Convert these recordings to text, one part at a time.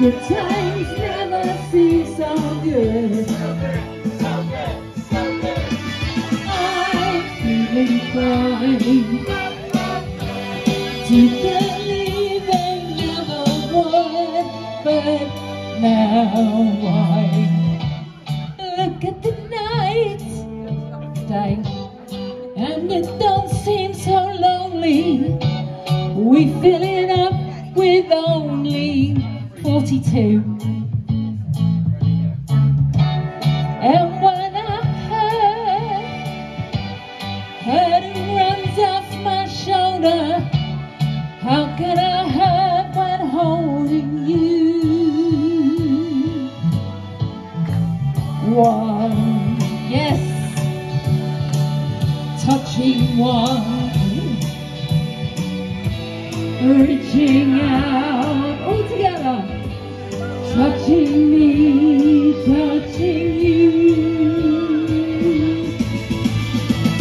Good times never seem so good. I'm feeling fine. To believe I never would, but now I look at the night dying, and it don't seem so lonely. We feel it. 42. And when I runs off my shoulder, how can I hurt when holding you? One, yes, touching one, reaching out touching me, touching you.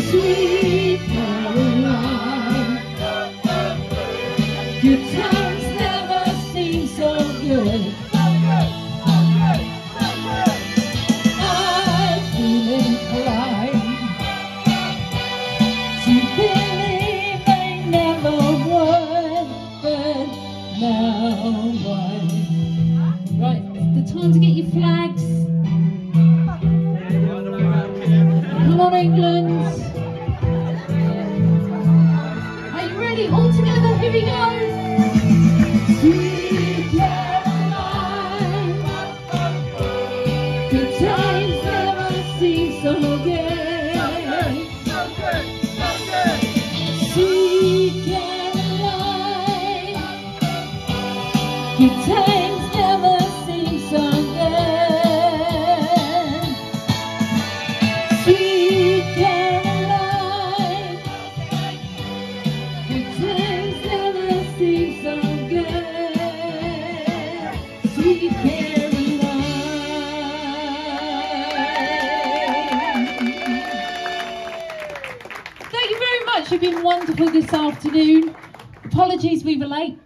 Sweet good times never seem so good. I believe they never would, but now to get your flags. Come on, England. Are you ready? All together, here we go. Good times never seem so good. Good times much. You've been wonderful this afternoon. Apologies we were late.